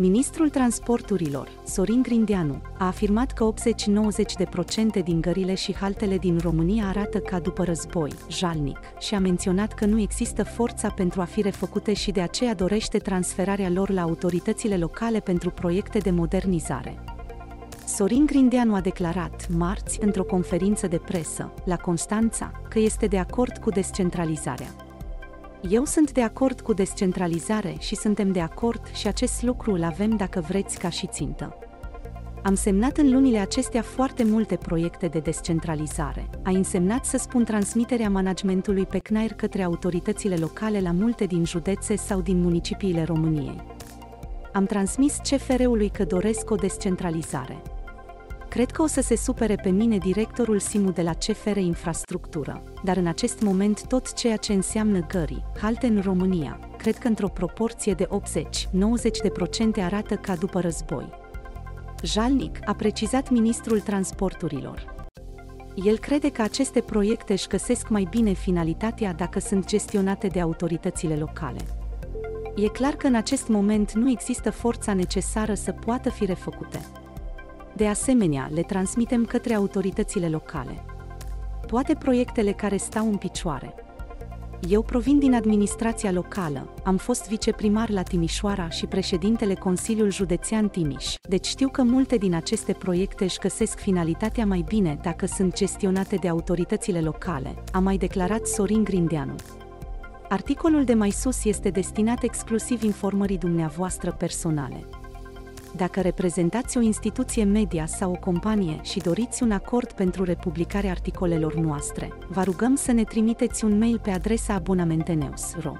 Ministrul Transporturilor, Sorin Grindeanu, a afirmat că 80-90% din gările și haltele din România arată ca după război, jalnic, și a menționat că nu există forța pentru a fi refăcute și de aceea dorește transferarea lor la autoritățile locale pentru proiecte de modernizare. Sorin Grindeanu a declarat, marți, într-o conferință de presă, la Constanța, că este de acord cu descentralizarea. Eu sunt de acord cu descentralizare și suntem de acord și acest lucru îl avem dacă vreți ca și țintă. Am semnat în lunile acestea foarte multe proiecte de descentralizare. A însemnat să spun transmiterea managementului pe CNAIR către autoritățile locale la multe din județe sau din municipiile României. Am transmis CFR-ului că doresc o descentralizare. Cred că o să se supere pe mine directorul Simu de la CFR Infrastructură, dar în acest moment tot ceea ce înseamnă gării, halte în România, cred că într-o proporție de 80-90% arată ca după război. Jalnic, a precizat ministrul transporturilor. El crede că aceste proiecte își găsesc mai bine finalitatea dacă sunt gestionate de autoritățile locale. E clar că în acest moment nu există forța necesară să poată fi refăcute. De asemenea, le transmitem către autoritățile locale. Toate proiectele care stau în picioare. Eu provin din administrația locală, am fost viceprimar la Timișoara și președintele Consiliul Județean Timiș, deci știu că multe din aceste proiecte își găsesc finalitatea mai bine dacă sunt gestionate de autoritățile locale, a mai declarat Sorin Grindeanu. Articolul de mai sus este destinat exclusiv informării dumneavoastră personale. Dacă reprezentați o instituție media sau o companie și doriți un acord pentru republicarea articolelor noastre, vă rugăm să ne trimiteți un mail pe adresa abonamenteneus.ro.